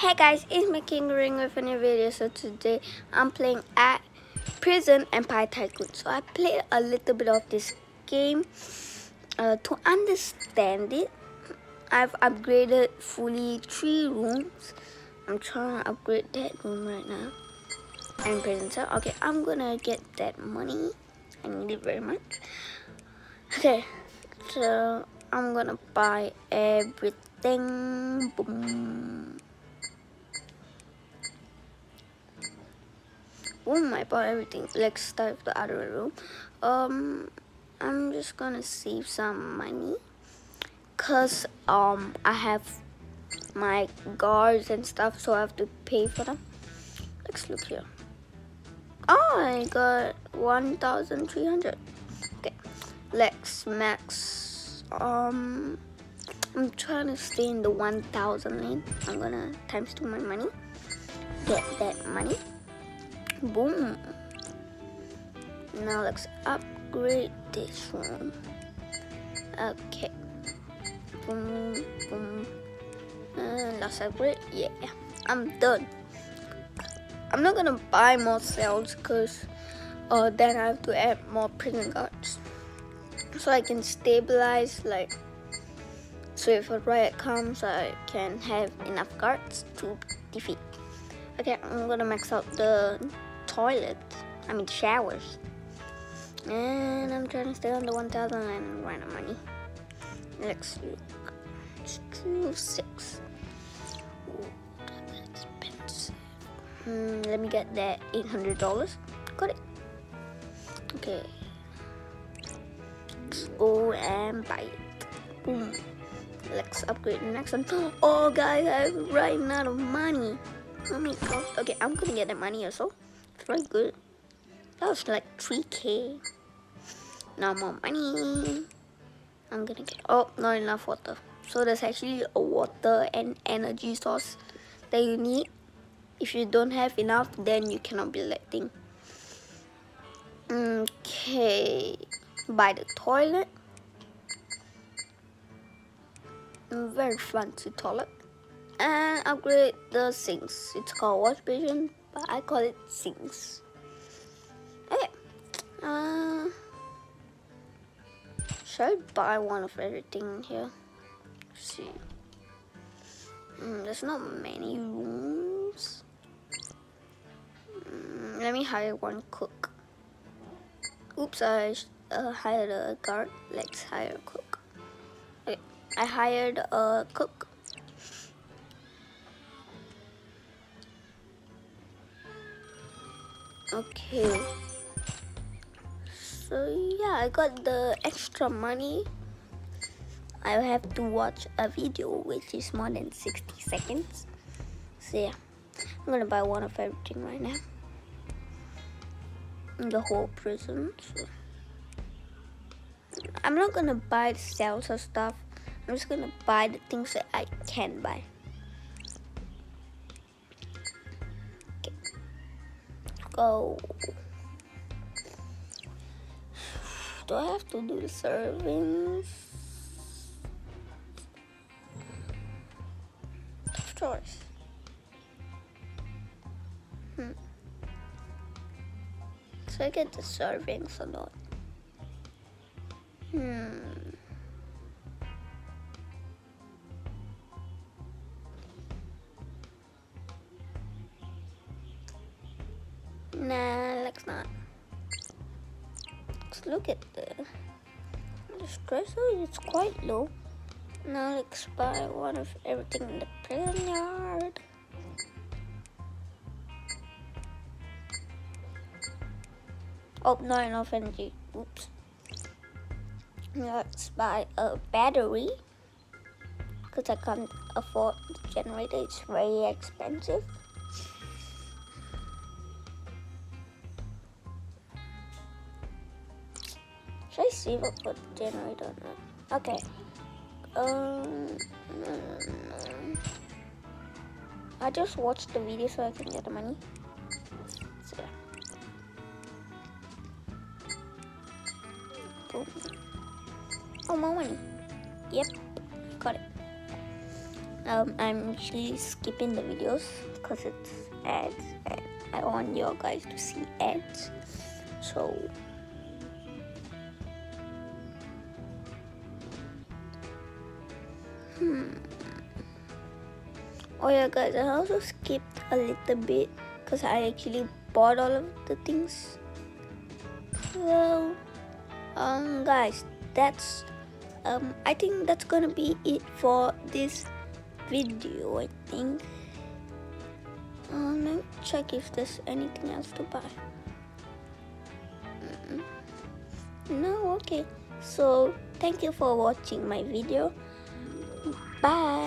Hey guys, it's me King Ring with a new video. So today I'm playing at Prison Empire Tycoon. So I played a little bit of this game uh, to understand it. I've upgraded fully three rooms. I'm trying to upgrade that room right now. And prison cell. Okay, I'm gonna get that money. I need it very much. Okay, so I'm gonna buy everything. Boom. Boom, I bought everything. Let's start with the other room. Um, I'm just gonna save some money. Cause um, I have my guards and stuff, so I have to pay for them. Let's look here. Oh, I got 1,300. Okay, let's max. Um, I'm trying to stay in the 1,000 lane. I'm gonna times two my money. Get that money. Boom. Now let's upgrade this one. Okay. Boom, boom. Uh, last upgrade. Yeah, I'm done. I'm not gonna buy more cells because uh, then I have to add more prison guards. So I can stabilize like so if a riot comes I can have enough guards to defeat. Okay, I'm gonna max out the toilet. I mean showers. And I'm trying to stay under 1,000 and run out of money. Let's look. It's two six. Hmm, let me get that $800. Got it. Okay. Let's go and buy it. Boom. Let's upgrade the next one. Oh, guys, I'm running out of money. Oh. Okay, I'm gonna get the money also. Very good. That was like 3k. Now more money. I'm gonna get. Oh, not enough water. So there's actually a water and energy source that you need if you don't have enough then you cannot be letting okay buy the toilet very fancy toilet and upgrade the sinks it's called wash basin but I call it sinks okay uh, should I buy one of everything here Let's see mm, there's not many rooms let me hire one cook. Oops, I uh, hired a guard. Let's hire a cook. Okay, I hired a cook. Okay. So yeah, I got the extra money. I have to watch a video which is more than 60 seconds. So yeah, I'm gonna buy one of everything right now the whole prison. So I'm not gonna buy the cells or stuff. I'm just gonna buy the things that I can buy. Go. Do I have to do the servings? Of course. Hmm. So I get the servings or not? Hmm. Nah, let's not. Let's look at the, the stressor, it's quite low. Now let's buy one of everything in the prison yard. Oh, not enough energy. Oops. Let's buy a battery. Because I can't afford the generator. It's very expensive. Should I save up for the generator or? Okay. Um, I just watched the video so I can get the money. Oh, more money. Yep, got it. um, I'm actually skipping the videos because it's ads and I want you guys to see ads so hmm. Oh yeah guys I also skipped a little bit because I actually bought all of the things. So, um guys that's um I think that's gonna be it for this video I think. Um let me check if there's anything else to buy. No? Okay. So thank you for watching my video bye